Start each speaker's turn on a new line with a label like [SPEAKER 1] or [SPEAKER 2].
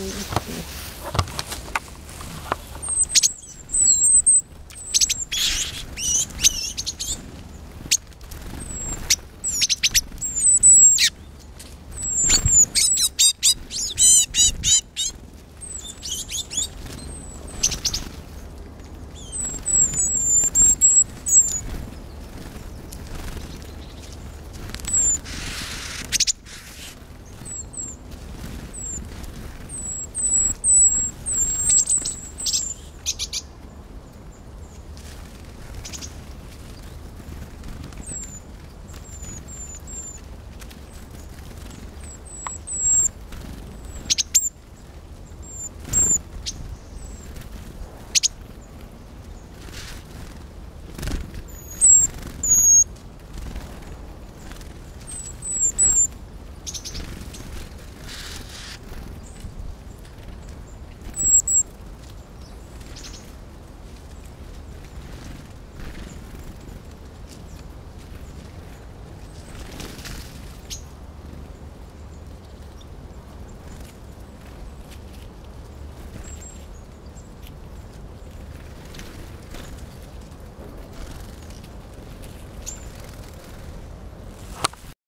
[SPEAKER 1] two, three.